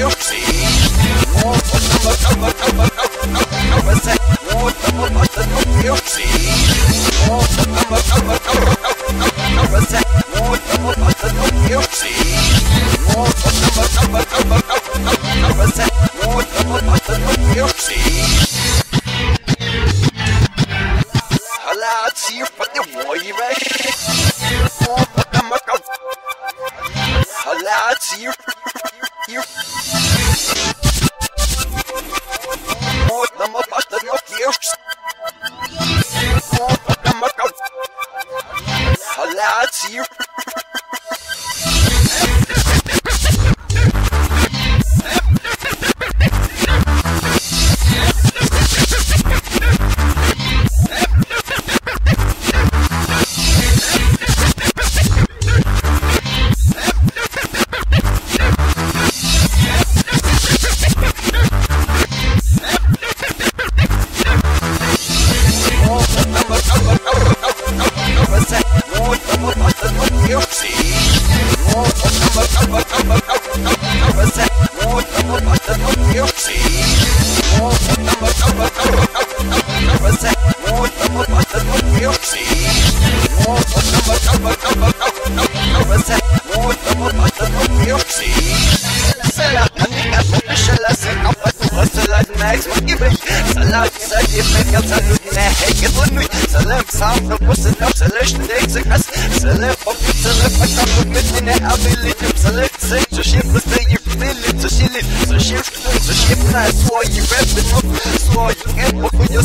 Hello. Salam sadece fekat alühne heket olmuy Salam sağımda bu selam salaş ne eksik as Salam bakıp salam akam hükmetine abilitim Salam sen çeşim bızdayı bıdili çeşilir Çeşim şkutun çeşim na suayı rapin up Suayı hep okuyor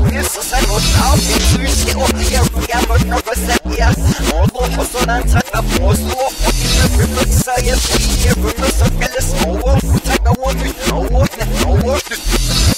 yes. We a mess of Kellis, oh, take a one, no, no, no, Hola,